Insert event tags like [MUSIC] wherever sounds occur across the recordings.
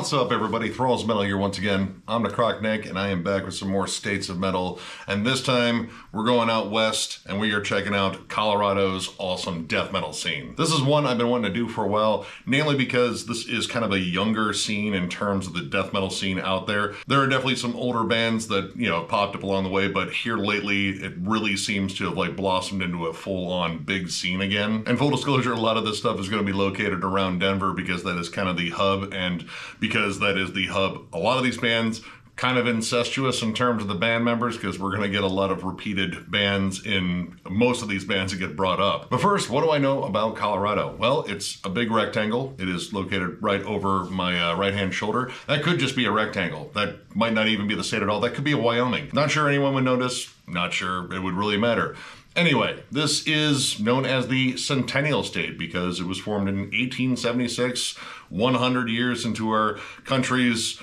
What's up, everybody? Thralls Metal here once again. I'm the Croc and I am back with some more States of Metal. And this time, we're going out west, and we are checking out Colorado's awesome death metal scene. This is one I've been wanting to do for a while, namely because this is kind of a younger scene in terms of the death metal scene out there. There are definitely some older bands that, you know, popped up along the way, but here lately, it really seems to have, like, blossomed into a full-on big scene again. And full disclosure, a lot of this stuff is going to be located around Denver because that is kind of the hub, and because that is the hub. A lot of these bands kind of incestuous in terms of the band members because we're going to get a lot of repeated bands in most of these bands that get brought up. But first, what do I know about Colorado? Well, it's a big rectangle. It is located right over my uh, right hand shoulder. That could just be a rectangle. That might not even be the state at all. That could be a Wyoming. Not sure anyone would notice. Not sure it would really matter. Anyway, this is known as the Centennial State because it was formed in 1876, 100 years into our country's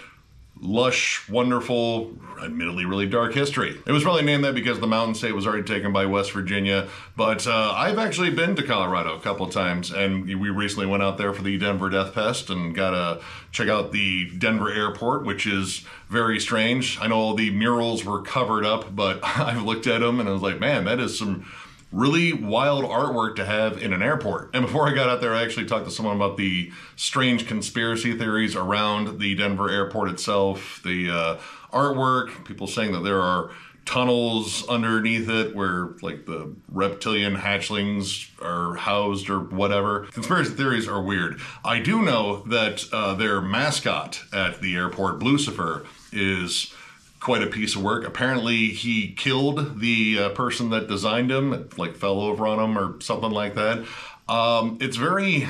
lush, wonderful, admittedly really dark history. It was probably named that because the mountain state was already taken by West Virginia, but uh, I've actually been to Colorado a couple times, and we recently went out there for the Denver Death Fest and got to check out the Denver airport, which is very strange. I know all the murals were covered up, but [LAUGHS] I've looked at them and I was like, man, that is some really wild artwork to have in an airport. And before I got out there, I actually talked to someone about the strange conspiracy theories around the Denver airport itself, the uh, artwork, people saying that there are tunnels underneath it where like the reptilian hatchlings are housed or whatever. Conspiracy theories are weird. I do know that uh, their mascot at the airport, Lucifer, is quite a piece of work. Apparently, he killed the uh, person that designed him, it, like fell over on him or something like that. Um, it's very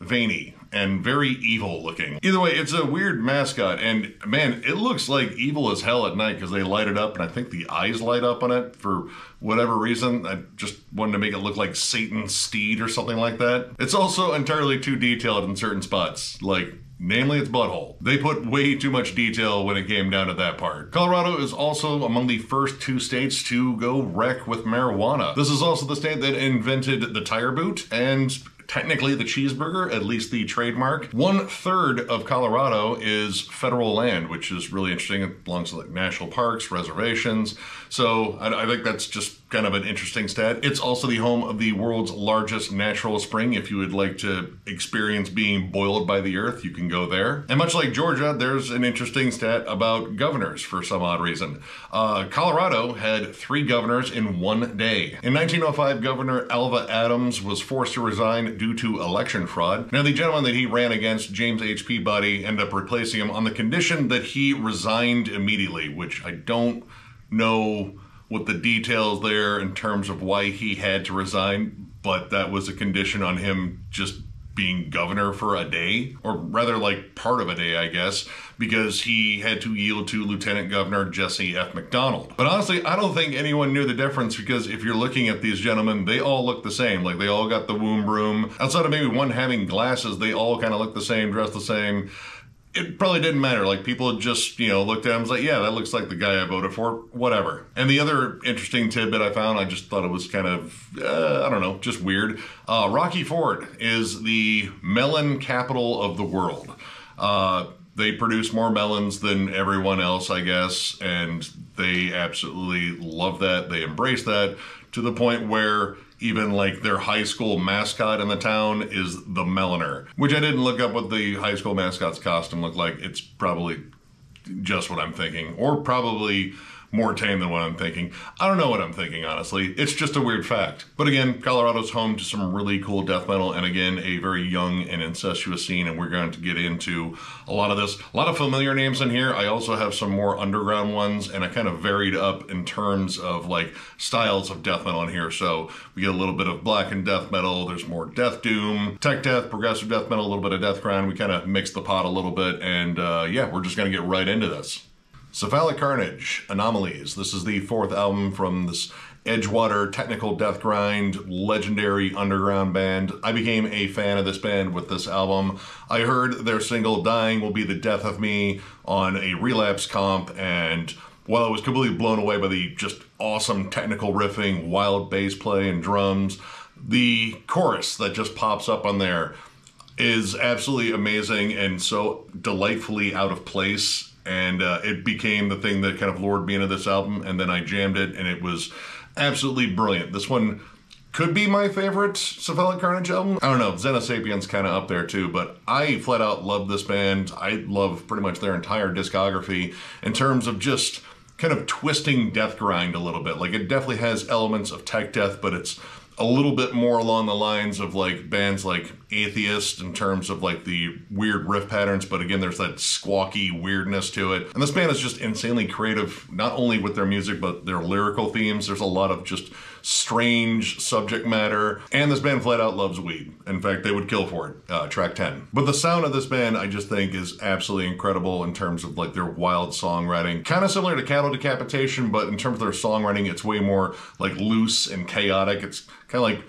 veiny and very evil looking. Either way, it's a weird mascot, and man, it looks like evil as hell at night because they light it up, and I think the eyes light up on it for whatever reason. I just wanted to make it look like Satan's steed or something like that. It's also entirely too detailed in certain spots, like namely its butthole. They put way too much detail when it came down to that part. Colorado is also among the first two states to go rec with marijuana. This is also the state that invented the tire boot and technically the cheeseburger, at least the trademark. One third of Colorado is federal land, which is really interesting. It belongs to like national parks, reservations. So I, I, think that's just kind of an interesting stat. It's also the home of the world's largest natural spring. If you would like to experience being boiled by the earth, you can go there. And much like Georgia, there's an interesting stat about governors for some odd reason. Uh, Colorado had three governors in one day. In 1905, Governor Alva Adams was forced to resign due to election fraud. Now, the gentleman that he ran against, James H. Peabody, ended up replacing him on the condition that he resigned immediately, which I don't know what the details there in terms of why he had to resign, but that was a condition on him just being governor for a day, or rather like part of a day, I guess, because he had to yield to Lieutenant Governor Jesse F. McDonald. But honestly, I don't think anyone knew the difference because if you're looking at these gentlemen, they all look the same. Like they all got the womb broom. Outside of maybe one having glasses, they all kind of look the same, dress the same it probably didn't matter. Like people just, you know, looked at him and was like, yeah, that looks like the guy I voted for, whatever. And the other interesting tidbit I found, I just thought it was kind of, uh, I don't know, just weird. Uh, Rocky Ford is the melon capital of the world. Uh, they produce more melons than everyone else, I guess, and they absolutely love that. They embrace that to the point where even like their high school mascot in the town is the Meloneer, which I didn't look up what the high school mascot's costume looked like. It's probably just what I'm thinking, or probably more tame than what I'm thinking. I don't know what I'm thinking, honestly. It's just a weird fact. But again, Colorado's home to some really cool death metal, and again, a very young and incestuous scene, and we're going to get into a lot of this. A lot of familiar names in here. I also have some more underground ones, and I kind of varied up in terms of like styles of death metal in here. So we get a little bit of blackened death metal, there's more death doom, tech death, progressive death metal, a little bit of death grind. We kind of mix the pot a little bit, and uh, yeah, we're just going to get right into this. Cephalic Carnage, Anomalies. This is the fourth album from this Edgewater technical death grind legendary underground band. I became a fan of this band with this album. I heard their single Dying Will Be the Death of Me on a relapse comp and while I was completely blown away by the just awesome technical riffing, wild bass play and drums, the chorus that just pops up on there is absolutely amazing and so delightfully out of place. And uh, it became the thing that kind of lured me into this album. And then I jammed it, and it was absolutely brilliant. This one could be my favorite Cephalic Carnage album. I don't know, Xenosapiens kind of up there too, but I flat out love this band. I love pretty much their entire discography in terms of just kind of twisting death grind a little bit. Like it definitely has elements of tech death, but it's a little bit more along the lines of like bands like Atheist in terms of like the weird riff patterns, but again, there's that squawky weirdness to it. And this band is just insanely creative, not only with their music, but their lyrical themes. There's a lot of just strange subject matter. And this band flat out loves weed. In fact, they would kill for it, uh, track 10. But the sound of this band, I just think is absolutely incredible in terms of like their wild songwriting. Kind of similar to Cattle Decapitation, but in terms of their songwriting, it's way more like loose and chaotic. It's kind of like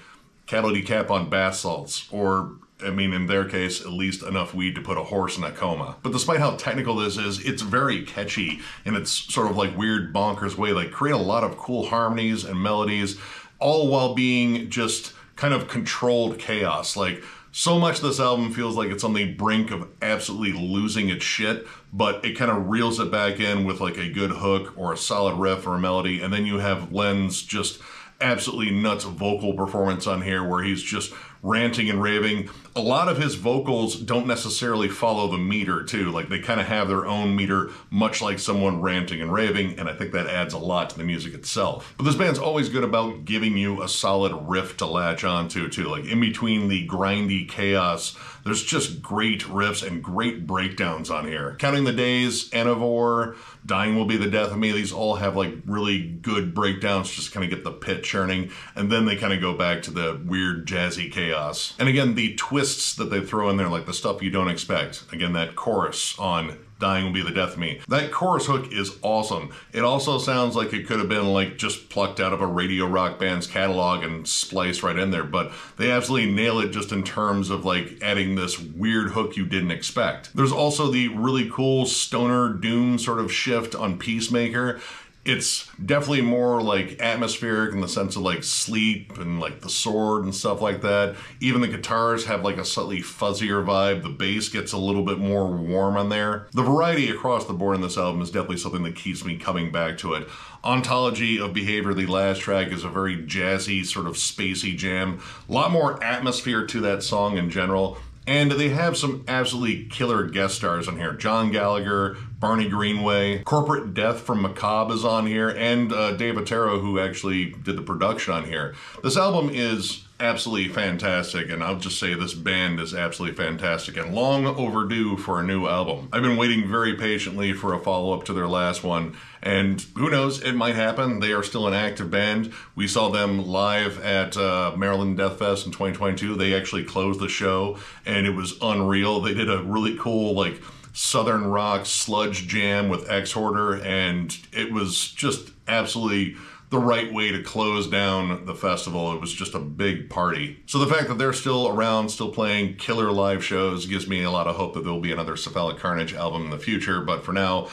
cattle decap on bath salts, or I mean, in their case, at least enough weed to put a horse in a coma. But despite how technical this is, it's very catchy in its sort of like weird bonkers way, like create a lot of cool harmonies and melodies, all while being just kind of controlled chaos. Like, so much this album feels like it's on the brink of absolutely losing its shit, but it kind of reels it back in with like a good hook or a solid riff or a melody, and then you have Len's just absolutely nuts vocal performance on here where he's just ranting and raving. A lot of his vocals don't necessarily follow the meter too. Like they kind of have their own meter, much like someone ranting and raving, and I think that adds a lot to the music itself. But this band's always good about giving you a solid riff to latch onto too. Like in between the grindy chaos, there's just great riffs and great breakdowns on here. Counting the Days, Enivore, Dying Will Be the Death of Me, these all have like really good breakdowns, just kind of get the pit churning, and then they kind of go back to the weird jazzy chaos. And again, the twists that they throw in there, like the stuff you don't expect. Again, that chorus on dying will be the death of me. That chorus hook is awesome. It also sounds like it could have been like just plucked out of a radio rock band's catalog and spliced right in there, but they absolutely nail it just in terms of like adding this weird hook you didn't expect. There's also the really cool stoner doom sort of shift on Piecemaker it's definitely more like atmospheric in the sense of like sleep and like the sword and stuff like that. Even the guitars have like a slightly fuzzier vibe. The bass gets a little bit more warm on there. The variety across the board in this album is definitely something that keeps me coming back to it. Ontology of Behavior, the last track, is a very jazzy, sort of spacey jam. A lot more atmosphere to that song in general. And they have some absolutely killer guest stars on here. John Gallagher, Barney Greenway, Corporate Death from Macabre is on here, and uh, Dave Otero, who actually did the production on here. This album is absolutely fantastic, and I'll just say this band is absolutely fantastic and long overdue for a new album. I've been waiting very patiently for a follow-up to their last one, and who knows, it might happen. They are still an active band. We saw them live at uh, Maryland Death Fest in 2022. They actually closed the show, and it was unreal. They did a really cool, like, Southern rock sludge jam with Exhorder, and it was just absolutely the right way to close down the festival. It was just a big party. So the fact that they're still around, still playing killer live shows, gives me a lot of hope that there'll be another Cephalic Carnage album in the future. But for now,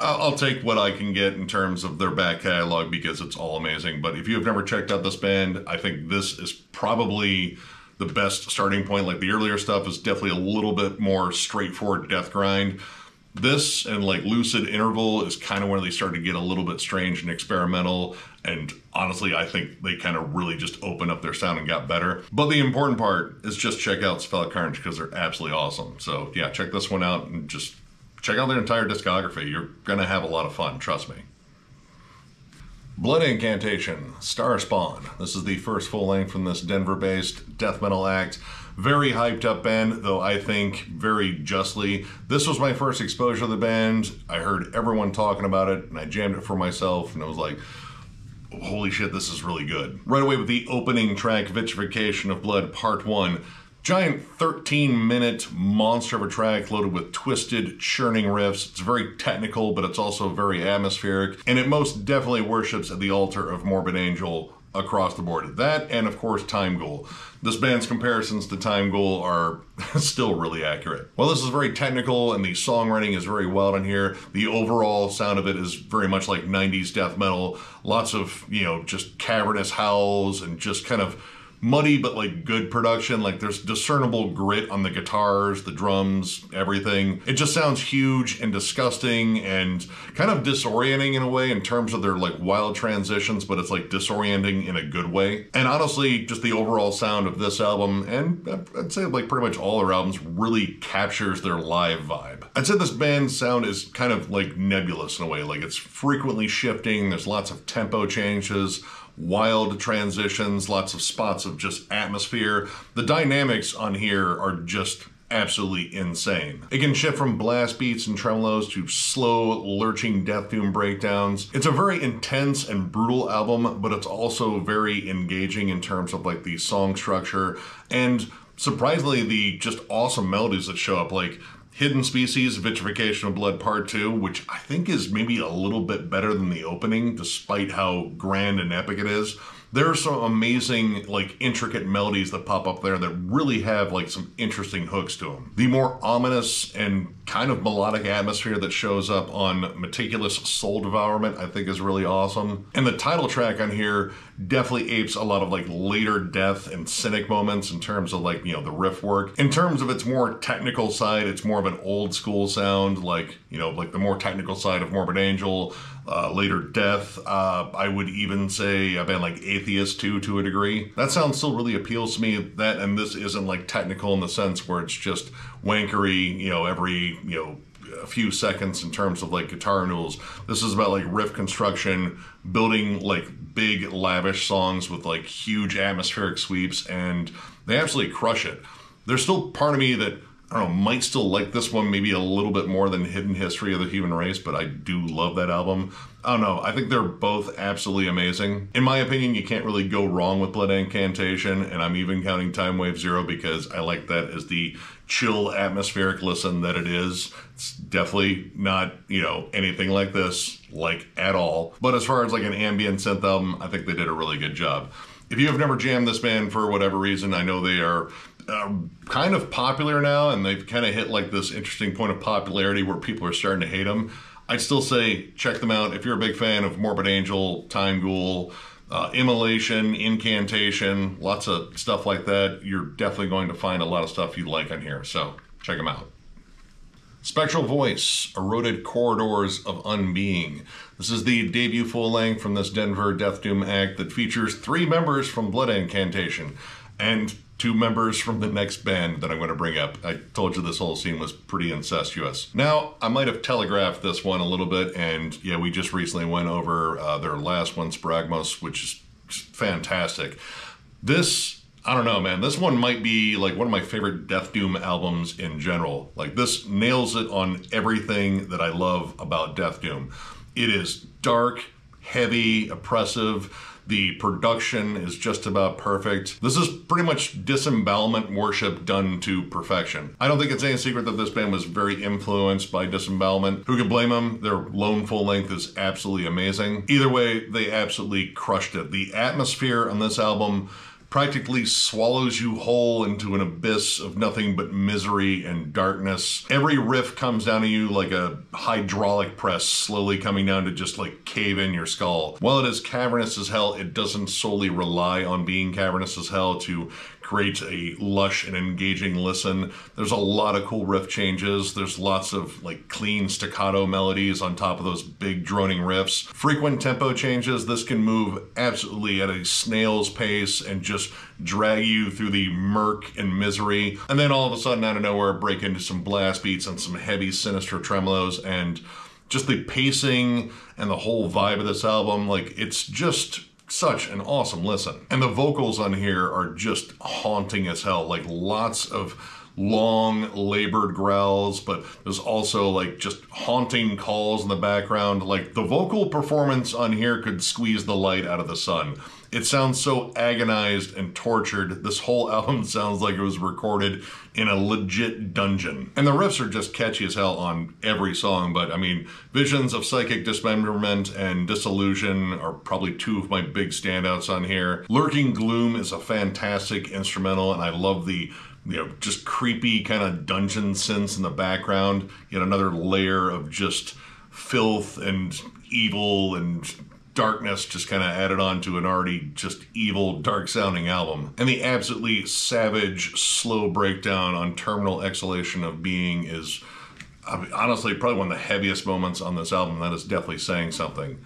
I'll take what I can get in terms of their back catalog because it's all amazing. But if you have never checked out this band, I think this is probably the best starting point. Like the earlier stuff is definitely a little bit more straightforward death grind. This and like Lucid Interval is kind of where they start to get a little bit strange and experimental. And honestly, I think they kind of really just opened up their sound and got better. But the important part is just check out Cephalic Carnage because they're absolutely awesome. So yeah, check this one out and just check out their entire discography. You're gonna have a lot of fun, trust me. Blood Incantation, Star Spawn. This is the first full length from this Denver based death metal act. Very hyped up band, though I think very justly. This was my first exposure to the band. I heard everyone talking about it and I jammed it for myself and I was like, holy shit, this is really good. Right away with the opening track, Vitrification of Blood Part 1. Giant 13 minute monster of a track loaded with twisted, churning riffs. It's very technical, but it's also very atmospheric, and it most definitely worships at the altar of Morbid Angel across the board. That and of course Time Ghoul. This band's comparisons to Time Ghoul are [LAUGHS] still really accurate. While this is very technical and the songwriting is very well done here, the overall sound of it is very much like 90s death metal. Lots of, you know, just cavernous howls and just kind of muddy but like good production. Like there's discernible grit on the guitars, the drums, everything. It just sounds huge and disgusting and kind of disorienting in a way in terms of their like wild transitions, but it's like disorienting in a good way. And honestly, just the overall sound of this album and uh, I'd say like pretty much all their albums really captures their live vibe. I'd say this band's sound is kind of like nebulous in a way, like it's frequently shifting, there's lots of tempo changes, wild transitions, lots of spots of just atmosphere. The dynamics on here are just absolutely insane. It can shift from blast beats and tremolos to slow, lurching death doom breakdowns. It's a very intense and brutal album, but it's also very engaging in terms of like the song structure and surprisingly the just awesome melodies that show up like Hidden Species, Vitrification of Blood Part 2, which I think is maybe a little bit better than the opening, despite how grand and epic it is there are some amazing, like, intricate melodies that pop up there that really have, like, some interesting hooks to them. The more ominous and kind of melodic atmosphere that shows up on Meticulous Soul Devourment, I think is really awesome. And the title track on here definitely apes a lot of, like, later death and cynic moments in terms of, like, you know, the riff work. In terms of its more technical side, it's more of an old school sound, like, you know, like the more technical side of Morbid Angel, uh, later death. Uh, I would even say a band like Atheist too, to a degree. That sound still really appeals to me. That and this isn't like technical in the sense where it's just wankery, you know, every you know a few seconds in terms of like guitar renewals. This is about like riff construction, building like big lavish songs with like huge atmospheric sweeps, and they absolutely crush it. There's still part of me that I don't know, might still like this one maybe a little bit more than Hidden History of the Human Race, but I do love that album. I don't know, I think they're both absolutely amazing. In my opinion, you can't really go wrong with Blood Incantation, and I'm even counting Time Wave Zero because I like that as the chill atmospheric listen that it is. It's definitely not, you know, anything like this, like at all. But as far as like an ambient synth album, I think they did a really good job. If you have never jammed this band for whatever reason, I know they are kind of popular now, and they've kind of hit like this interesting point of popularity where people are starting to hate them. I'd still say check them out if you're a big fan of Morbid Angel, Time Ghoul, uh, Immolation, Incantation, lots of stuff like that. You're definitely going to find a lot of stuff you like on here, so check them out. Spectral Voice, Eroded Corridors of Unbeing. This is the debut full length from this Denver Death Doom act that features three members from Blood Incantation. And two members from the next band that I'm going to bring up. I told you this whole scene was pretty incestuous. Now, I might have telegraphed this one a little bit, and yeah, we just recently went over uh, their last one, Sparagmos, which is fantastic. This, I don't know, man, this one might be like one of my favorite Death Doom albums in general. Like, this nails it on everything that I love about Death Doom. It is dark, heavy, oppressive, the production is just about perfect. This is pretty much disembowelment worship done to perfection. I don't think it's any secret that this band was very influenced by disembowelment. Who could blame them? Their lone full length is absolutely amazing. Either way, they absolutely crushed it. The atmosphere on this album practically swallows you whole into an abyss of nothing but misery and darkness. Every riff comes down to you like a hydraulic press slowly coming down to just like cave in your skull. While it is cavernous as hell, it doesn't solely rely on being cavernous as hell to create a lush and engaging listen. There's a lot of cool riff changes. There's lots of like clean staccato melodies on top of those big droning riffs. Frequent tempo changes. This can move absolutely at a snail's pace and just drag you through the murk and misery. And then all of a sudden out of nowhere break into some blast beats and some heavy sinister tremolos and just the pacing and the whole vibe of this album, like it's just such an awesome listen. And the vocals on here are just haunting as hell. Like lots of long labored growls, but there's also like just haunting calls in the background. Like the vocal performance on here could squeeze the light out of the sun. It sounds so agonized and tortured. This whole [LAUGHS] album sounds like it was recorded in a legit dungeon. And the riffs are just catchy as hell on every song, but I mean, Visions of Psychic Dismemberment and Disillusion are probably two of my big standouts on here. Lurking Gloom is a fantastic instrumental, and I love the you know, just creepy kind of dungeon sense in the background. Yet another layer of just filth and evil and darkness just kind of added on to an already just evil, dark sounding album. And the absolutely savage, slow breakdown on Terminal Exhalation of Being is I mean, honestly probably one of the heaviest moments on this album. That is definitely saying something.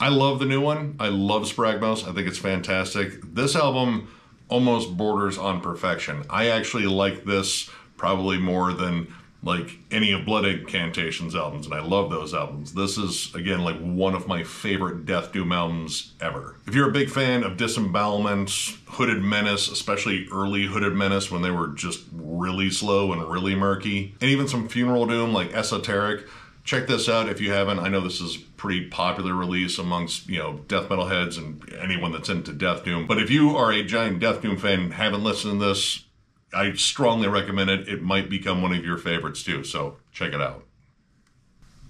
I love the new one. I love Sparagmos. I think it's fantastic. This album almost borders on perfection. I actually like this probably more than like any of Blood Incantation's albums, and I love those albums. This is, again, like one of my favorite Death Doom albums ever. If you're a big fan of Disembowelment, Hooded Menace, especially early Hooded Menace when they were just really slow and really murky, and even some Funeral Doom like Esoteric, check this out if you haven't. I know this is pretty popular release amongst, you know, death metal heads and anyone that's into Death Doom. But if you are a giant Death Doom fan and haven't listened to this, I strongly recommend it. It might become one of your favorites too, so check it out.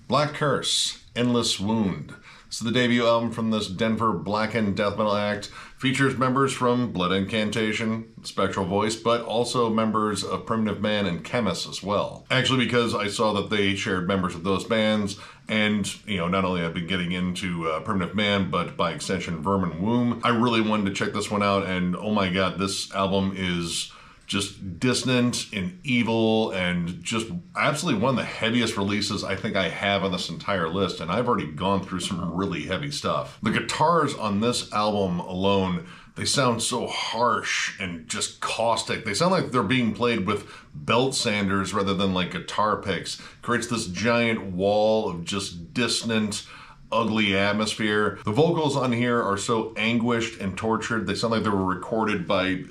Black Curse, Endless Wound. This is the debut album from this Denver blackened death metal act. Features members from Blood Incantation, Spectral Voice, but also members of Primitive Man and Khemmis as well. Actually, because I saw that they shared members of those bands, and, you know, not only I've been getting into uh, Primitive Man, but by extension Vermin Womb, I really wanted to check this one out, and oh my god, this album is just dissonant and evil and just absolutely one of the heaviest releases I think I have on this entire list and I've already gone through some really heavy stuff. The guitars on this album alone they sound so harsh and just caustic. They sound like they're being played with belt sanders rather than like guitar picks. Creates this giant wall of just dissonant, ugly atmosphere. The vocals on here are so anguished and tortured. They sound like they were recorded by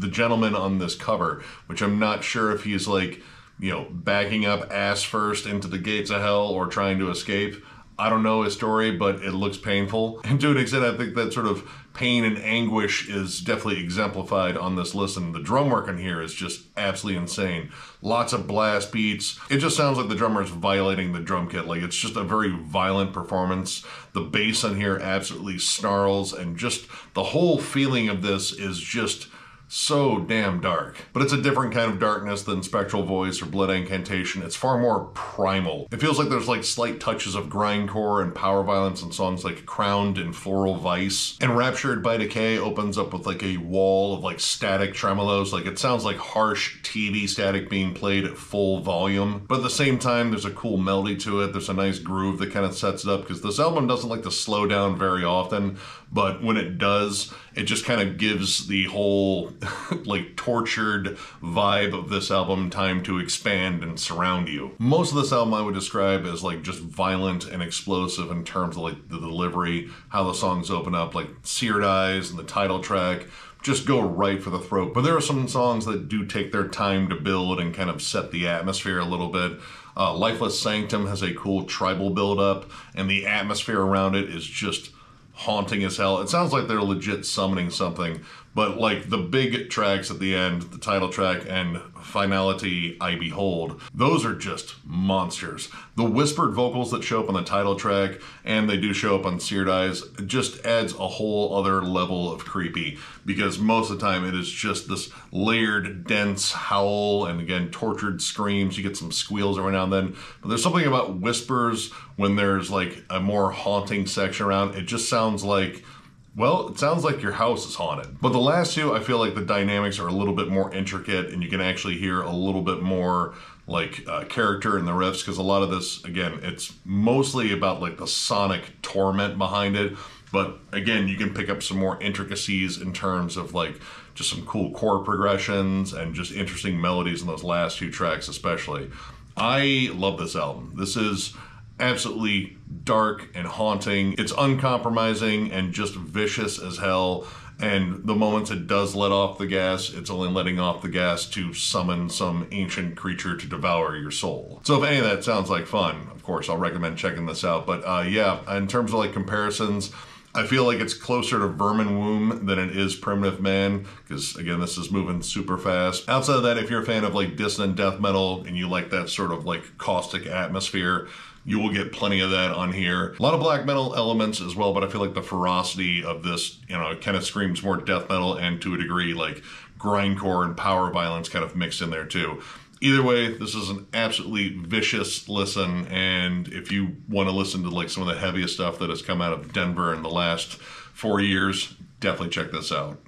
the gentleman on this cover, which I'm not sure if he's like, you know, backing up ass first into the gates of hell or trying to escape. I don't know his story, but it looks painful. [LAUGHS] And to an extent, I think that sort of pain and anguish is definitely exemplified on this listen. The drum work in here is just absolutely insane. Lots of blast beats. It just sounds like the drummer is violating the drum kit. Like it's just a very violent performance. The bass on here absolutely snarls and just the whole feeling of this is just so damn dark. But it's a different kind of darkness than Spectral Voice or Blood Incantation. It's far more primal. It feels like there's like slight touches of grindcore and power violence in songs like Crowned and Floral Vice. Enraptured by Decay opens up with like a wall of like static tremolos. Like it sounds like harsh TV static being played at full volume. But at the same time, there's a cool melody to it. There's a nice groove that kind of sets it up because this album doesn't like to slow down very often. But when it does, it just kind of gives the whole [LAUGHS] like tortured vibe of this album time to expand and surround you. Most of this album I would describe as like just violent and explosive in terms of like the delivery, how the songs open up, like Seared Eyes and the title track just go right for the throat. But there are some songs that do take their time to build and kind of set the atmosphere a little bit. Uh, Lifeless Sanctum has a cool tribal build up, and the atmosphere around it is just haunting as hell. It sounds like they're legit summoning something, but like the big tracks at the end, the title track and finality I Behold, those are just monsters. The whispered vocals that show up on the title track and they do show up on Seared Eyes just adds a whole other level of creepy because most of the time it is just this layered, dense howl and again, tortured screams. You get some squeals every now and then, but there's something about whispers when there's like a more haunting section around. It just sounds like well, it sounds like your house is haunted. But the last two, I feel like the dynamics are a little bit more intricate and you can actually hear a little bit more like uh, character in the riffs because a lot of this, again, it's mostly about like the sonic torment behind it. But again, you can pick up some more intricacies in terms of like just some cool chord progressions and just interesting melodies in those last few tracks, especially. I love this album. This is absolutely dark and haunting. It's uncompromising and just vicious as hell. And the moments it does let off the gas, it's only letting off the gas to summon some ancient creature to devour your soul. So if any of that sounds like fun, of course, I'll recommend checking this out. But uh, yeah, in terms of like comparisons, I feel like it's closer to Vermin Womb than it is Primitive Man, because again, this is moving super fast. Outside of that, if you're a fan of like dissonant death metal and you like that sort of like caustic atmosphere, you will get plenty of that on here. A lot of black metal elements as well, but I feel like the ferocity of this, you know, kind of screams more death metal and to a degree like grindcore and power violence kind of mixed in there too. Either way, this is an absolutely vicious listen, and if you want to listen to like some of the heaviest stuff that has come out of Denver in the last four years, definitely check this out.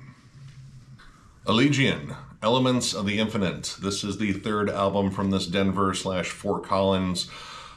Allegaeon, Elements of the Infinite. This is the third album from this Denver slash Fort Collins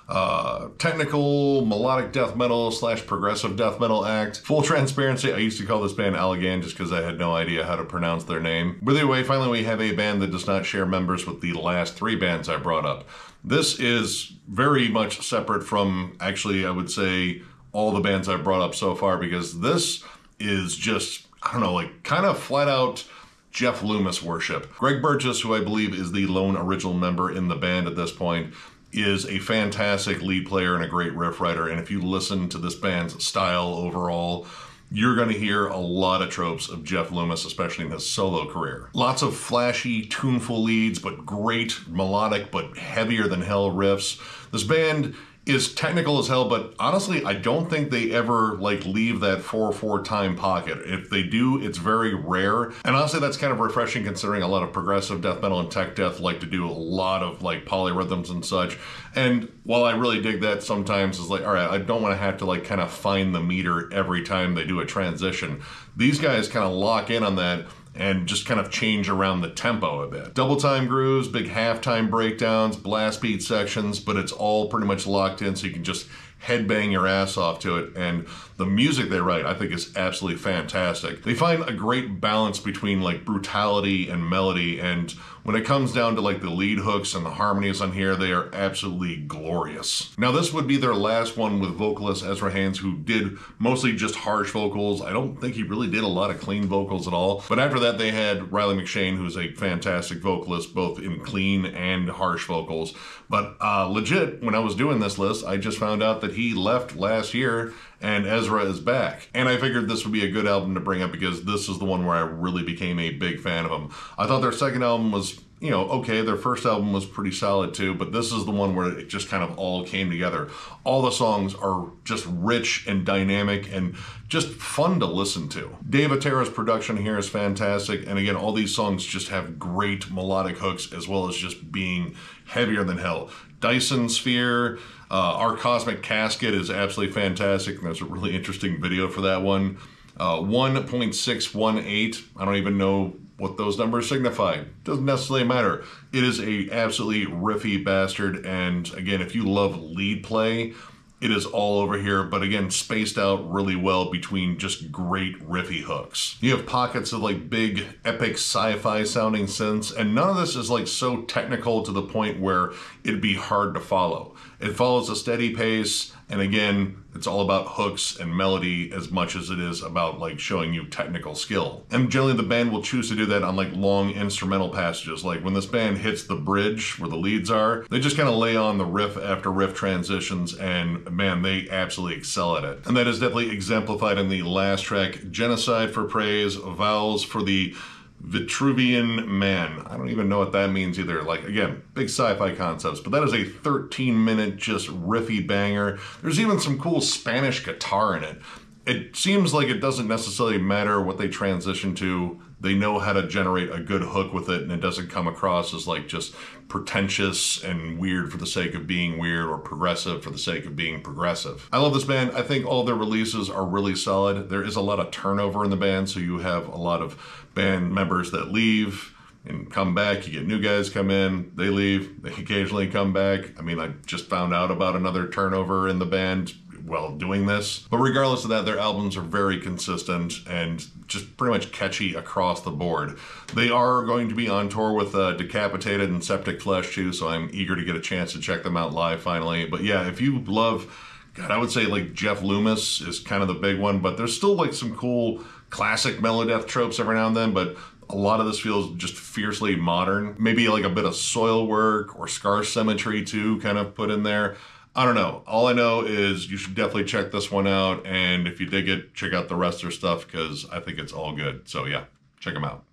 uh, technical melodic death metal slash progressive death metal act. Full transparency, I used to call this band Allergan just because I had no idea how to pronounce their name. But anyway, finally we have a band that does not share members with the last three bands I brought up. This is very much separate from, actually, I would say, all the bands I've brought up so far because this is just, I don't know, like kind of flat out Jeff Loomis worship. Greg Burgess, who I believe is the lone original member in the band at this point, is a fantastic lead player and a great riff writer. And if you listen to this band's style overall, you're going to hear a lot of tropes of Jeff Loomis, especially in his solo career. Lots of flashy, tuneful leads, but great melodic, but heavier than hell riffs. This band is technical as hell, but honestly, I don't think they ever like leave that 4-4 time pocket. If they do, it's very rare. And honestly, that's kind of refreshing considering a lot of progressive death metal and tech death like to do a lot of like polyrhythms and such. And while I really dig that sometimes is like, all right, I don't want to have to like kind of find the meter every time they do a transition. These guys kind of lock in on that and just kind of change around the tempo a bit. Double time grooves, big halftime breakdowns, blast beat sections, but it's all pretty much locked in so you can just headbang your ass off to it. And the music they write, I think, is absolutely fantastic. They find a great balance between like brutality and melody. And when it comes down to like the lead hooks and the harmonies on here, they are absolutely glorious. Now, this would be their last one with vocalist Ezra Haynes, who did mostly just harsh vocals. I don't think he really did a lot of clean vocals at all. But after that, they had Riley McShane, who's a fantastic vocalist, both in clean and harsh vocals. But uh, legit, when I was doing this list, I just found out that he left last year and Ezra is back. And I figured this would be a good album to bring up because this is the one where I really became a big fan of them. I thought their second album was you know, okay, their first album was pretty solid too, but this is the one where it just kind of all came together. All the songs are just rich and dynamic and just fun to listen to. Dave Otero's production here is fantastic, and again, all these songs just have great melodic hooks as well as just being heavier than hell. Dyson Sphere, uh, Our Cosmic Casket is absolutely fantastic, and there's a really interesting video for that one. Uh, 1.618, I don't even know what those numbers signify. Doesn't necessarily matter. It is a absolutely riffy bastard, and again, if you love lead play, it is all over here, but again, spaced out really well between just great riffy hooks. You have pockets of like big, epic sci-fi sounding synths, and none of this is like so technical to the point where it'd be hard to follow. It follows a steady pace, and again, it's all about hooks and melody as much as it is about like showing you technical skill. And generally the band will choose to do that on like long instrumental passages. Like when this band hits the bridge where the leads are, they just kind of lay on the riff after riff transitions and man, they absolutely excel at it. And that is definitely exemplified in the last track, Genocide for Praise, Vows for the Vitruvian Man. I don't even know what that means either. Like, again, big sci-fi concepts, but that is a 13 minute just riffy banger. There's even some cool Spanish guitar in it. It seems like it doesn't necessarily matter what they transition to. They know how to generate a good hook with it and it doesn't come across as like just pretentious and weird for the sake of being weird or progressive for the sake of being progressive. I love this band. I think all their releases are really solid. There is a lot of turnover in the band, so you have a lot of band members that leave and come back. You get new guys come in, they leave, they occasionally come back. I mean, I just found out about another turnover in the band while doing this. But regardless of that, their albums are very consistent and just pretty much catchy across the board. They are going to be on tour with uh, Decapitated and Septic Flesh too, so I'm eager to get a chance to check them out live finally. But yeah, if you love, God, I would say like Jeff Loomis is kind of the big one, but there's still like some cool classic Melodeath tropes every now and then, but a lot of this feels just fiercely modern. Maybe like a bit of Soilwork or scar symmetry too, kind of put in there. I don't know. All I know is you should definitely check this one out. And if you dig it, check out the rest of their stuff because I think it's all good. So yeah, check them out.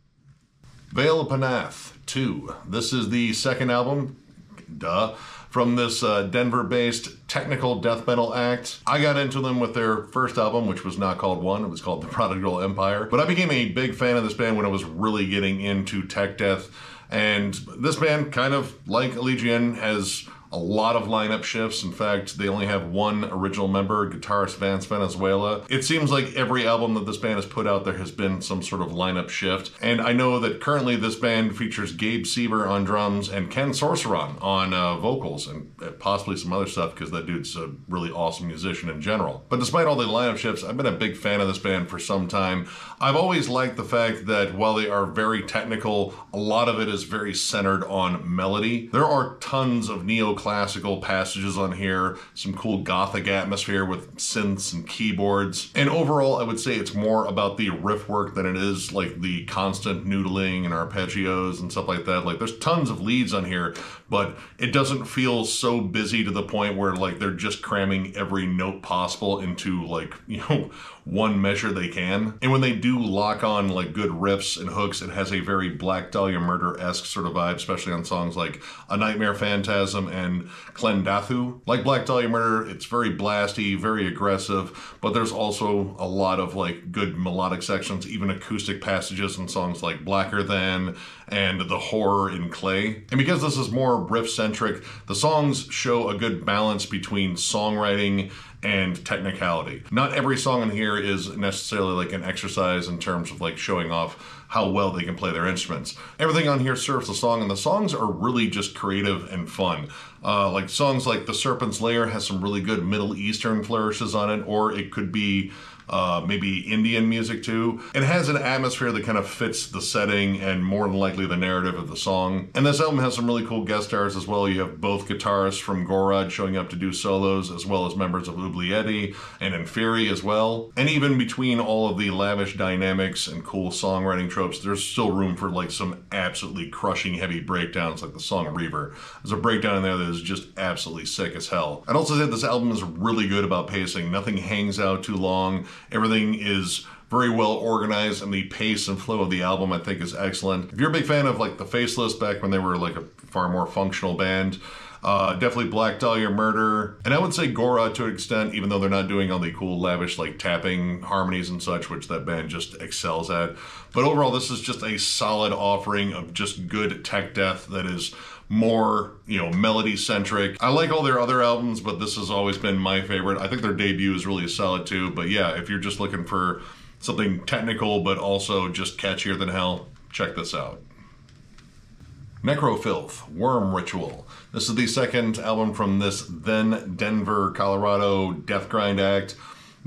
Vale of Pnath 2. This is the second album, duh, from this uh, Denver-based technical death metal act. I got into them with their first album, which was not called One. It was called The Prodigal Empire. But I became a big fan of this band when I was really getting into tech death And this band, kind of like Allegaeon, has a lot of lineup shifts. In fact, they only have one original member, guitarist Vance Valenzuela. It seems like every album that this band has put out there has been some sort of lineup shift. And I know that currently this band features Gabe Seeber on drums and Ken Sorceron on uh, vocals and uh, possibly some other stuff because that dude's a really awesome musician in general. But despite all the lineup shifts, I've been a big fan of this band for some time. I've always liked the fact that while they are very technical, a lot of it is very centered on melody. There are tons of neo classical passages on here, some cool gothic atmosphere with synths and keyboards. And overall, I would say it's more about the riff work than it is like the constant noodling and arpeggios and stuff like that. Like there's tons of leads on here, but it doesn't feel so busy to the point where like they're just cramming every note possible into like, [LAUGHS] you know, one measure they can. And when they do lock on like good riffs and hooks, it has a very Black Dahlia Murder-esque sort of vibe, especially on songs like A Nightmare Phantasm and Clendathu. Like Black Dahlia Murder, it's very blasty, very aggressive, but there's also a lot of like good melodic sections, even acoustic passages in songs like Blacker Than and The Horror in Clay. And because this is more riff-centric, the songs show a good balance between songwriting and technicality. Not every song in here is necessarily like an exercise in terms of like showing off how well they can play their instruments. Everything on here serves the song, and the songs are really just creative and fun. Uh, like songs like The Serpent's Lair has some really good Middle Eastern flourishes on it, or it could be uh, maybe Indian music too. It has an atmosphere that kind of fits the setting and more than likely the narrative of the song. And this album has some really cool guest stars as well. You have both guitarists from Gorod showing up to do solos, as well as members of Oubliette and Inferi as well. And even between all of the lavish dynamics and cool songwriting tropes, there's still room for like some absolutely crushing heavy breakdowns like the song Reaver. There's a breakdown in there that is just absolutely sick as hell. I'd also say this album is really good about pacing. Nothing hangs out too long. Everything is very well organized and the pace and flow of the album I think is excellent. If you're a big fan of like the Faceless back when they were like a far more functional band, uh, definitely Black Dahlia Murder. And I would say Gorod to an extent, even though they're not doing all the cool, lavish, like tapping harmonies and such, which that band just excels at. But overall, this is just a solid offering of just good tech death that is more, you know, melody centric. I like all their other albums, but this has always been my favorite. I think their debut is really solid too. But yeah, if you're just looking for something technical, but also just catchier than hell, check this out. Nekrofilth, Worm Ritual. This is the second album from this then Denver, Colorado Death Grind act.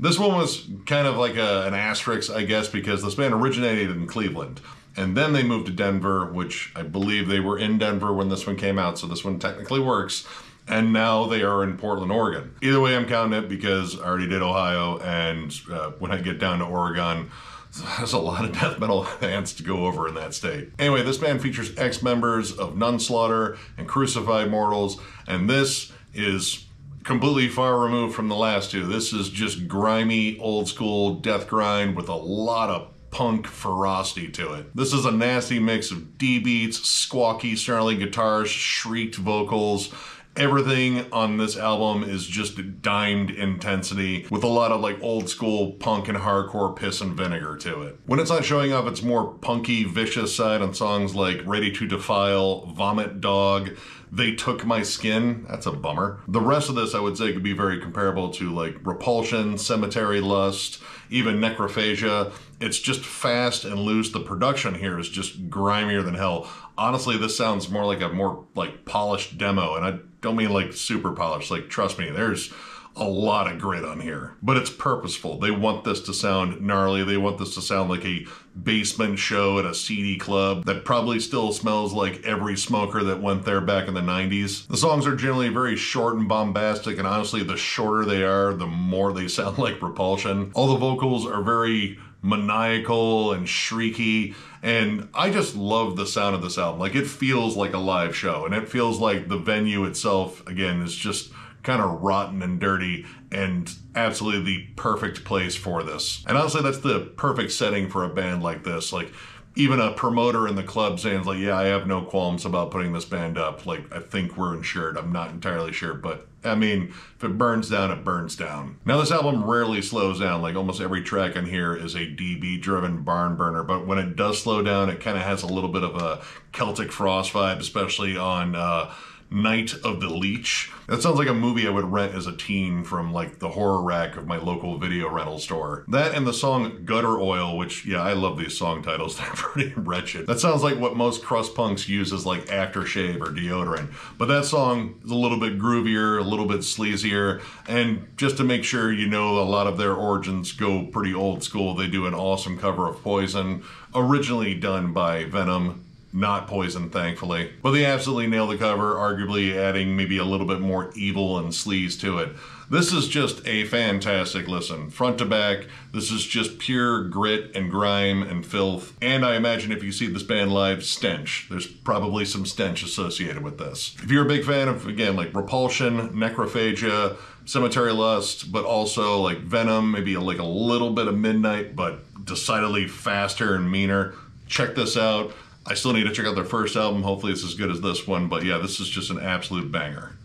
This one was kind of like a, an asterisk, I guess, because this band originated in Cleveland. And then they moved to Denver, which I believe they were in Denver when this one came out, so this one technically works. And now they are in Portland, Oregon. Either way, I'm counting it because I already did Ohio, and uh, when I get down to Oregon, [LAUGHS] there's a lot of death metal [LAUGHS] bands to go over in that state. Anyway, this band features ex-members of Nunslaughter and Crucified Mortals, and this is completely far removed from the last two. This is just grimy, old school death grind with a lot of punk ferocity to it. This is a nasty mix of D beats, squawky, snarling guitars, shrieked vocals. Everything on this album is just dimed intensity with a lot of like old school punk and hardcore piss and vinegar to it. When it's not showing up its more punky, vicious side on songs like Ready to Defile, Vomit Dog, they Took My Skin. That's a bummer. The rest of this, I would say, could be very comparable to like Repulsion, Cemetery Lust, even Necrophagia. It's just fast and loose. The production here is just grimier than hell. Honestly, this sounds more like a more like polished demo, and I don't mean like super polished. Like, trust me, there's a lot of grit on here, but it's purposeful. They want this to sound gnarly. They want this to sound like a basement show at a seedy club that probably still smells like every smoker that went there back in the 90s. The songs are generally very short and bombastic, and honestly, the shorter they are, the more they [LAUGHS] sound like Repulsion. All the vocals are very maniacal and shrieky and I just love the sound of this album. Like it feels like a live show and it feels like the venue itself again is just kind of rotten and dirty and absolutely the perfect place for this. And honestly, that's the perfect setting for a band like this. Like, even a promoter in the club saying like, yeah, I have no qualms about putting this band up. Like, I think we're insured. I'm not entirely sure, but I mean, if it burns down, it burns down. Now, this album rarely slows down. Like almost every track on here is a DB driven barn burner, but when it does slow down, it kind of has a little bit of a Celtic Frost vibe, especially on. Uh, Night of the Leech. That sounds like a movie I would rent as a teen from like the horror rack of my local video rental store. That and the song Gutter Oil, which, yeah, I love these song titles. [LAUGHS] They're pretty wretched. That sounds like what most crust punks use as like aftershave or deodorant. But that song is a little bit groovier, a little bit sleazier, and just to make sure you know a lot of their origins go pretty old school, they do an awesome cover of Poison, originally done by Venom not poison, thankfully. But they absolutely nail the cover, arguably adding maybe a little bit more evil and sleaze to it. This is just a fantastic listen. Front to back, this is just pure grit and grime and filth. And I imagine if you see this band live, stench. There's probably some stench associated with this. If you're a big fan of, again, like Repulsion, Necrophagia, Cemetery Lust, but also like Venom, maybe like a little bit of Midnight, but decidedly faster and meaner, check this out. I still need to check out their first album. Hopefully it's as good as this one. But yeah, this is just an absolute banger.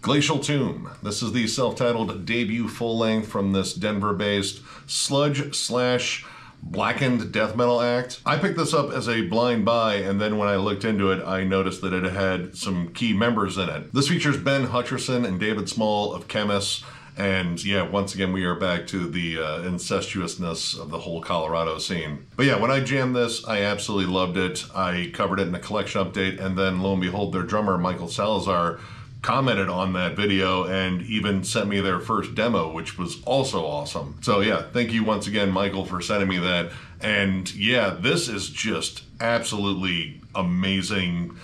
Glacial Tomb. This is the self-titled debut full-length from this Denver-based sludge slash blackened death metal act. I picked this up as a blind buy, and then when I looked into it, I noticed that it had some key members in it. This features Ben Hutcherson and David Small of Khemmis, and yeah, once again, we are back to the uh, incestuousness of the whole Colorado scene. But yeah, when I jammed this, I absolutely loved it. I covered it in a collection update, and then lo and behold, their drummer, Michael Salazar, commented on that video and even sent me their first demo, which was also awesome. So yeah, thank you once again, Michael, for sending me that. And yeah, this is just absolutely amazing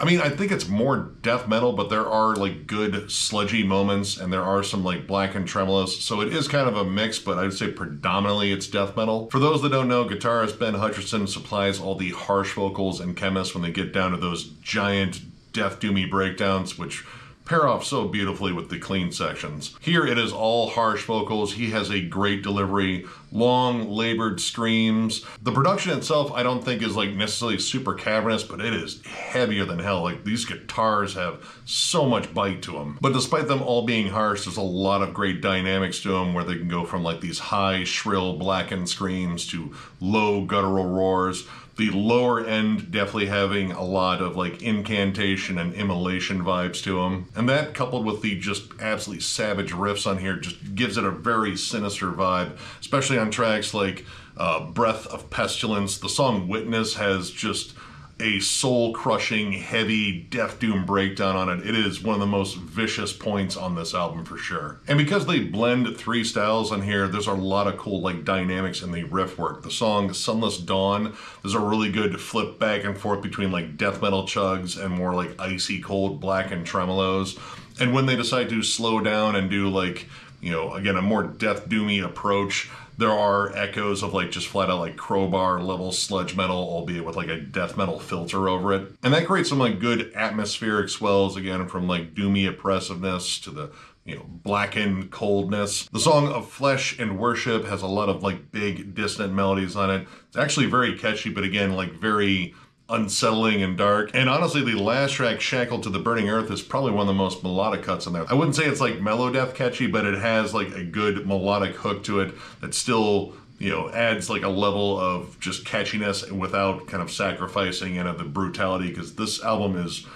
I mean, I think it's more death metal, but there are like good sludgy moments and there are some like black and tremulous. So it is kind of a mix, but I'd say predominantly it's death metal. For those that don't know, guitarist Ben Hutcherson supplies all the harsh vocals and Khemmis when they get down to those giant death doomy breakdowns, which pair off so beautifully with the clean sections. Here it is all harsh vocals. He has a great delivery, long labored screams. The production itself I don't think is like necessarily super cavernous, but it is heavier than hell. Like these guitars have so much bite to them. But despite them all being harsh, there's a lot of great dynamics to them where they can go from like these high, shrill, blackened screams to low guttural roars the lower end definitely having a lot of like incantation and immolation vibes to them. And that coupled with the just absolutely savage riffs on here just gives it a very sinister vibe, especially on tracks like uh, Breath of Pestilence. The song Witness has just a soul crushing, heavy Death Doom breakdown on it. It is one of the most vicious points on this album for sure. And because they blend three styles on here, there's a lot of cool like dynamics in the riff work. The song Sunless Dawn, there's a really good flip back and forth between like death metal chugs and more like icy cold black and tremolos. And when they decide to slow down and do like, you know, again, a more death doomy approach, there are echoes of like just flat out like crowbar level sludge metal, albeit with like a death metal filter over it. And that creates some like good atmospheric swells again from like doomy oppressiveness to the you know, blackened coldness. The song of Flesh and Worship has a lot of like big dissonant melodies on it. It's actually very catchy, but again, like very unsettling and dark. And honestly, the last track, Shackled to the Burning Earth, is probably one of the most melodic cuts in there. I wouldn't say it's like mellow death catchy, but it has like a good melodic hook to it that still you know, adds like a level of just catchiness without kind of sacrificing any of the brutality because this album is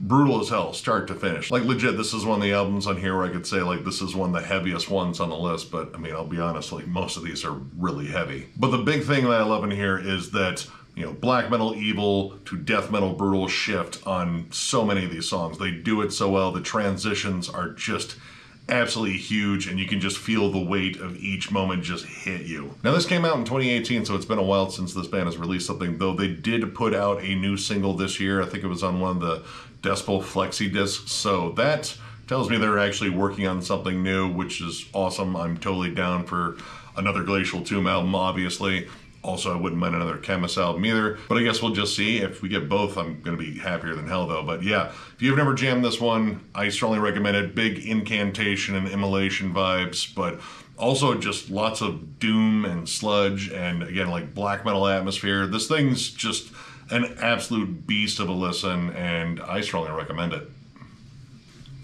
brutal as hell, start to finish. Like legit, this is one of the albums on here where I could say like this is one of the heaviest ones on the list, but I mean, I'll be honest, like most of these are really heavy. But the big thing that I love in here is that you know, black metal evil to death metal brutal shift on so many of these songs. They do it so well. The transitions are just absolutely huge and you can just feel the weight of each moment just hit you. Now this came out in 2018 so it's been a while since this band has released something though they did put out a new single this year. I think it was on one of the Decibel Flexi discs so that tells me they're actually working on something new which is awesome. I'm totally down for another Glacial Tomb album obviously. Also, I wouldn't mind another Khemmis album either, but I guess we'll just see. If we get both, I'm going to be happier than hell though. But yeah, if you've never jammed this one, I strongly recommend it. Big incantation and immolation vibes, but also just lots of doom and sludge and again, like black metal atmosphere. This thing's just an absolute beast of a listen and I strongly recommend it.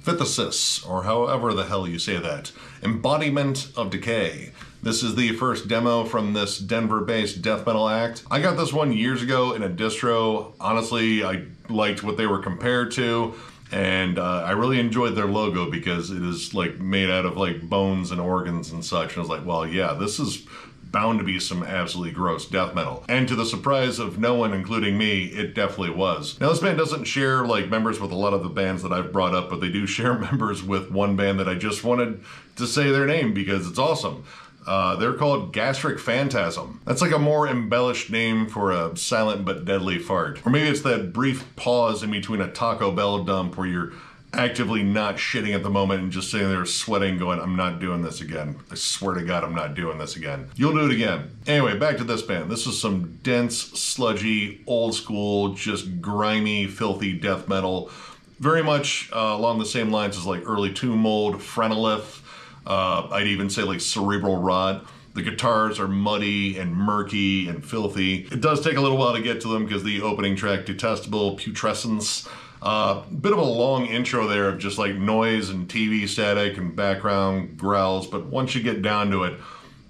Phthisis, or however the hell you say that. Embodiment of Decay. This is the first demo from this Denver-based death metal act. I got this one years ago in a distro. Honestly, I liked what they were compared to and uh, I really enjoyed their logo because it is like made out of like bones and organs and such. And I was like, well, yeah, this is bound to be some absolutely gross death metal. And to the surprise of no one, including me, it definitely was. Now, this band doesn't share like members with a lot of the bands that I've brought up, but they do [LAUGHS] share members with one band that I just wanted to say their name because it's awesome. Uh, they're called Gastric Phantasm. That's like a more embellished name for a silent but deadly fart. Or maybe it's that brief pause in between a Taco Bell dump where you're actively not shitting at the moment and just sitting there sweating going, I'm not doing this again. I swear to God, I'm not doing this again. You'll do it again. Anyway, back to this band. This is some dense, sludgy, old school, just grimy, filthy death metal. Very much uh, along the same lines as like early Tomb Mold, Phrenelith, uh, I'd even say like Cerebral Rot. The guitars are muddy and murky and filthy. It does take a little while to get to them because the opening track, Detestable Putrescence, uh, bit of a long intro there of just like noise and TV static and background growls, but once you get down to it,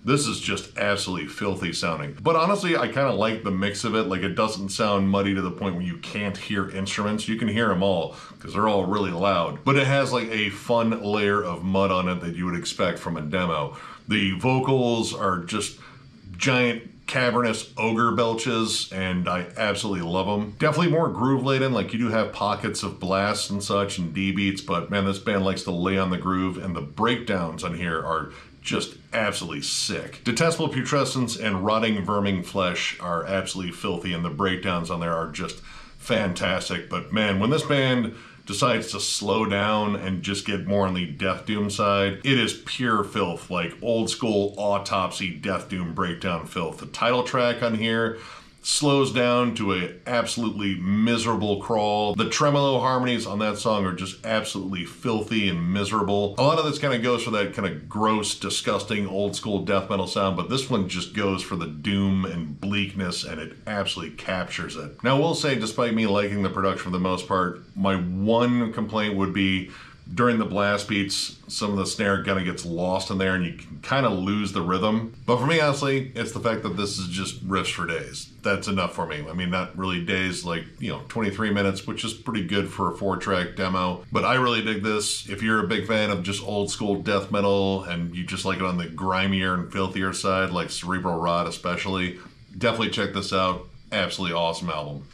this is just absolutely filthy sounding. But honestly, I kind of like the mix of it. Like it doesn't sound muddy to the point where you can't hear instruments. You can hear them all because they're all really loud. But it has like a fun layer of mud on it that you would expect from a demo. The vocals are just giant cavernous ogre belches, and I absolutely love them. Definitely more groove laden, like you do have pockets of blasts and such and D beats, but man, this band likes to lay on the groove, and the breakdowns on here are just absolutely sick. Detestable putrescence and rotting verming flesh are absolutely filthy, and the breakdowns on there are just fantastic. But man, when this band decides to slow down and just get more on the Death Doom side, it is pure filth, like old school autopsy Death Doom breakdown filth. The title track on here slows down to a absolutely miserable crawl. The tremolo harmonies on that song are just absolutely filthy and miserable. A lot of this kind of goes for that kind of gross, disgusting, old school death metal sound, but this one just goes for the doom and bleakness and it absolutely captures it. Now, I will say, despite me liking the production for the most part, my one complaint would be during the blast beats, some of the snare kind of gets lost in there and you kind of lose the rhythm. But for me, honestly, it's the fact that this is just riffs for days. That's enough for me. I mean, not really days like, you know, 23 minutes, which is pretty good for a four track demo. But I really dig this. If you're a big fan of just old school death metal and you just like it on the grimier and filthier side, like Cerebral Rot especially, definitely check this out. Absolutely awesome album.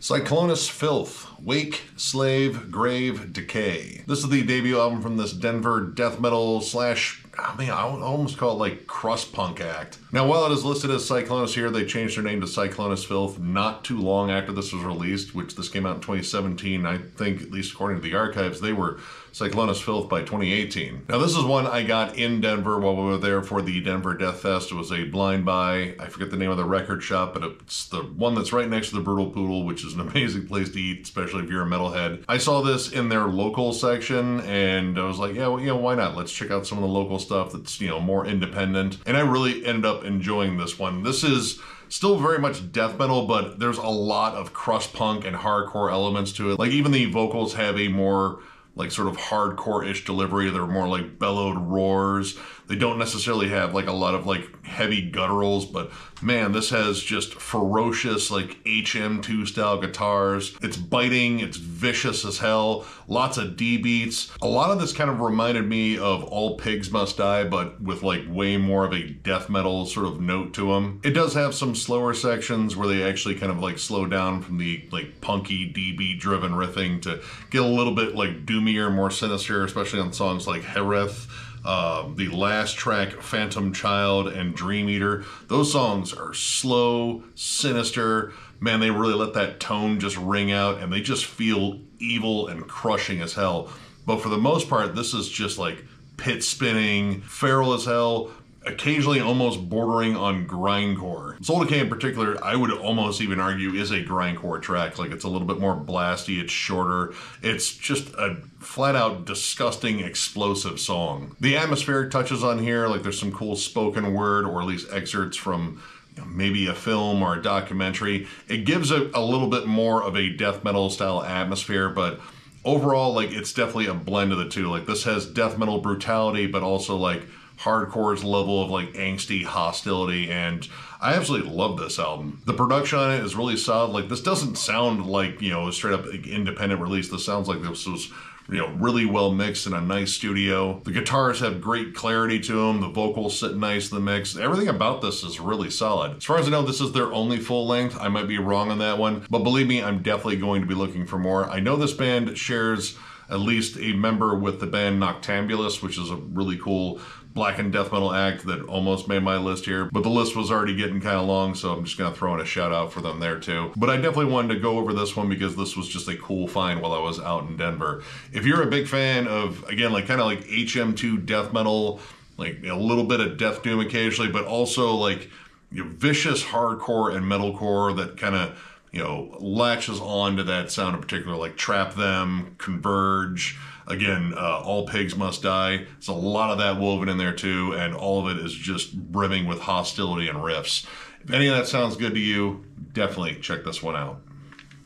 Cyclonus Filth, Wake, Slave, Grave, Decay. This is the debut album from this Denver death metal slash, I mean, I would almost call it like crust punk act. Now, while it is listed as Cyclonus here, they changed their name to Cyclonus Filth not too long after this was released, which this came out in 2017. I think, at least according to the archives, they were Cyclonus Filth by 2018. Now, this is one I got in Denver while we were there for the Denver Death Fest. It was a blind buy. I forget the name of the record shop, but it's the one that's right next to the Brutal Poodle, which is an [LAUGHS] amazing place to eat, especially if you're a metalhead. I saw this in their local section, and I was like, yeah, well, you know, why not? Let's check out some of the local stuff that's, you know, more independent. And I really ended up enjoying this one. This is still very much death metal, but there's a lot of crust punk and hardcore elements to it. Like even the vocals have a more like sort of hardcore-ish delivery. They're more like bellowed roars. They don't necessarily have like a lot of like heavy gutturals, but man, this has just ferocious like HM2 style guitars. It's biting, it's vicious as hell, lots of D beats. A lot of this kind of reminded me of All Pigs Must Die, but with like way more of a death metal sort of note to them. It does have some slower sections where they actually kind of like slow down from the like punky D beat driven riffing to get a little bit like doomier, more sinister, especially on songs like Hereth uh, the last track, Phantom Child and Dream Eater, those songs are slow, sinister. Man, they really let that tone just ring out and they just feel evil and crushing as hell. But for the most part, this is just like pit spinning, feral as hell, occasionally almost bordering on grindcore. Soul Decay in particular, I would almost even argue is a grindcore track. Like it's a little bit more blasty, it's shorter. It's just a flat out disgusting, explosive song. The atmospheric touches on here, like there's some cool spoken word or at least excerpts from maybe a film or a documentary. It gives it a little bit more of a death metal style atmosphere, but overall, like it's definitely a blend of the two. Like this has death metal brutality, but also like hardcore's level of like angsty hostility and I absolutely love this album. The production on it is really solid. Like this doesn't sound like, you know, a straight up independent release. This sounds like this was you know, really well mixed in a nice studio. The guitars have great clarity to them. The vocals sit nice in the mix. Everything about this is really solid. As far as I know, this is their only full length. I might be wrong on that one, but believe me, I'm definitely going to be looking for more. I know this band shares at least a member with the band Noctambulous, which is a really cool black and death metal act that almost made my list here, but the list was already getting kind of long, so I'm just gonna throw in a shout out for them there too. But I definitely wanted to go over this one because this was just a cool find while I was out in Denver. If you're a big fan of, again, like kind of like HM2 death metal, like a little bit of death doom occasionally, but also like you know, vicious hardcore and metalcore that kind of you know latches on to that sound in particular, like Trap Them, Converge, Again, uh, all pigs must die. There's a lot of that woven in there too, and all of it is just brimming with hostility and riffs. If any of that sounds good to you, definitely check this one out.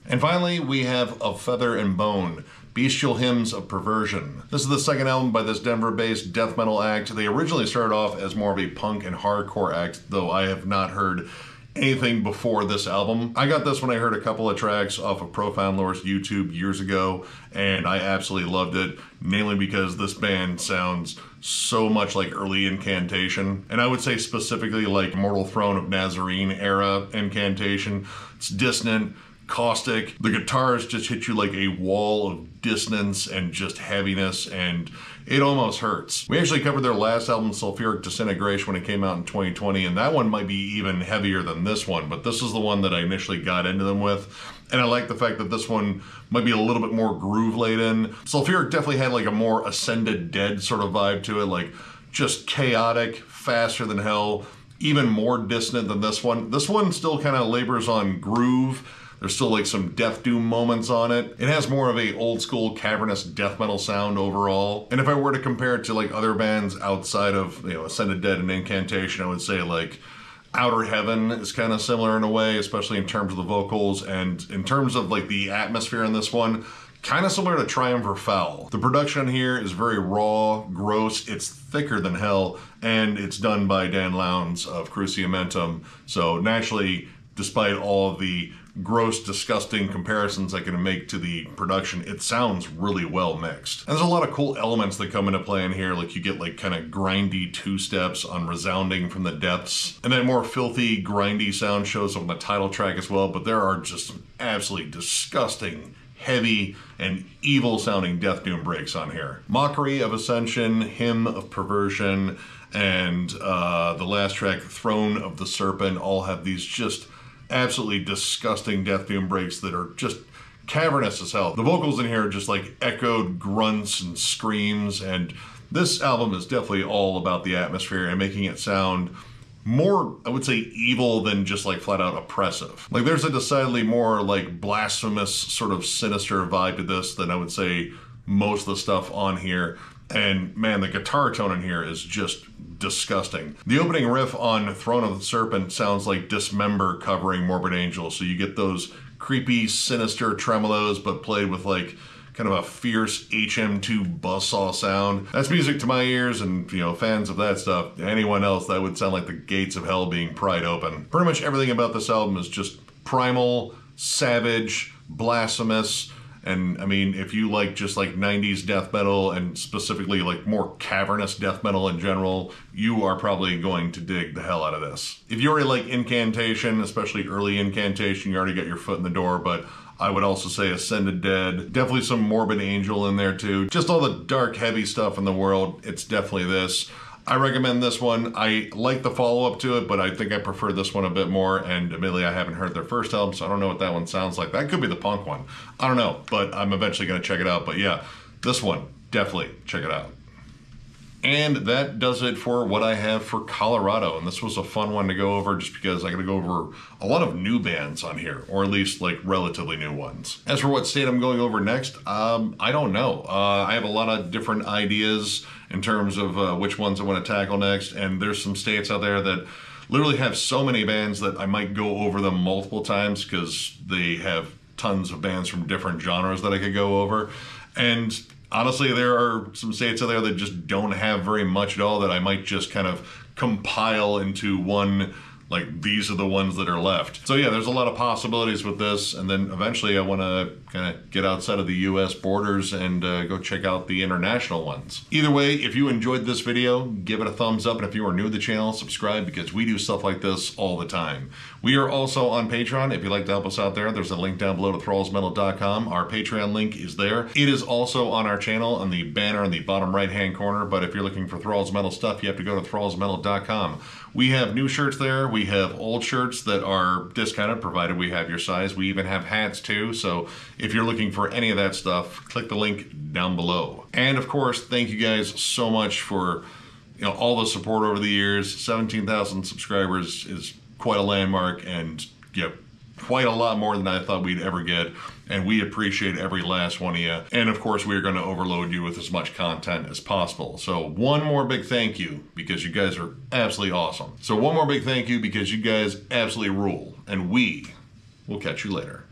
And finally, we have Of Feather and Bone, Bestial Hymns of Perversion. This is the second album by this Denver-based death metal act. They originally started off as more of a punk and hardcore act, though I have not heard anything before this album. I got this when I heard a couple of tracks off of Profound Lore's YouTube years ago, and I absolutely loved it, mainly because this band sounds so much like early Incantation, and I would say specifically like Mortal Throne of Nazarene era Incantation. It's dissonant, caustic. The guitars just hit you like a wall of dissonance and just heaviness and it almost hurts. We actually covered their last album, Sulfuric Disintegration, when it came out in 2020, and that one might be even heavier than this one, but this is the one that I initially got into them with. And I like the fact that this one might be a little bit more groove laden. Sulfuric definitely had like a more Ascended Dead sort of vibe to it, like just chaotic, faster than hell, even more dissonant than this one. This one still kind of labors on groove, there's still like some death doom moments on it. It has more of a old school cavernous death metal sound overall. And if I were to compare it to like other bands outside of, you know, Ascended Dead and Incantation, I would say like Outer Heaven is kind of similar in a way, especially in terms of the vocals and in terms of like the atmosphere in this one kind of similar to Triumvir Foul. The production here is very raw, gross, it's thicker than hell, and it's done by Dan Lowndes of Cruciamentum. So naturally, despite all of the gross, disgusting comparisons I can make to the production, it sounds really well mixed. And there's a lot of cool elements that come into play in here, like you get like kind of grindy two steps on Resounding from the Depths, and then more filthy, grindy sound shows up on the title track as well, but there are just absolutely disgusting heavy and evil sounding death doom breaks on here. Mockery of Ascension, Hymn of Perversion, and uh, the last track, Throne of the Serpent, all have these just absolutely disgusting death doom breaks that are just cavernous as hell. The vocals in here are just like echoed grunts and screams, and this album is definitely all about the atmosphere and making it sound more, I would say, evil than just like flat out oppressive. Like there's a decidedly more like blasphemous, sort of sinister vibe to this than I would say most of the stuff on here. And man, the guitar tone in here is just disgusting. The opening riff on Throne of the Serpent sounds like Dismember covering Morbid Angel, so you get those creepy, sinister tremolos, but played with like kind of a fierce HM2 buzzsaw sound. That's music to my ears and, you know, fans of that stuff. Anyone else, that would sound like the gates of hell being pried open. Pretty much everything about this album is just primal, savage, blasphemous, and I mean, if you like just like 90s death metal and specifically like more cavernous death metal in general, you are probably going to dig the hell out of this. If you already like Incantation, especially early Incantation, you already got your foot in the door, but I would also say Ascended Dead. Definitely some Morbid Angel in there too. Just all the dark, heavy stuff in the world. It's definitely this. I recommend this one. I like the follow-up to it, but I think I prefer this one a bit more, and admittedly I haven't heard their first album, so I don't know what that one sounds like. That could be the punk one. I don't know, but I'm eventually going to check it out. But yeah, this one, definitely check it out. And that does it for what I have for Colorado. And this was a fun one to go over just because I got to go over a lot of new bands on here, or at least like relatively new ones. As for what state I'm going over next, um, I don't know. Uh, I have a lot of different ideas in terms of uh, which ones I want to tackle next. And there's some states out there that literally have so many bands that I might go over them multiple times because they have tons of bands from different genres that I could go over. And honestly, there are some states out there that just don't have very much at all that I might just kind of compile into one like these are the ones that are left. So yeah, there's a lot of possibilities with this, and then eventually I want to kind of get outside of the U.S. borders and uh, go check out the international ones. Either way, if you enjoyed this video, give it a thumbs up, and if you are new to the channel, subscribe because we do stuff like this all the time. We are also on Patreon. If you'd like to help us out there, there's a link down below to thrallsmetal.com. Our Patreon link is there. It is also on our channel on the banner in the bottom right-hand corner, but if you're looking for Thralls Metal stuff, you have to go to thrallsmetal.com. We have new shirts there. We have old shirts that are discounted, provided we have your size. We even have hats too. So if you're looking for any of that stuff, click the link down below. And of course, thank you guys so much for you know all the support over the years. 17,000 subscribers is quite a landmark and yeah, quite a lot more than I thought we'd ever get. And we appreciate every last one of you. And of course, we're going to overload you with as much content as possible. So one more big thank you because you guys are absolutely awesome. So one more big thank you because you guys absolutely rule. And we will catch you later.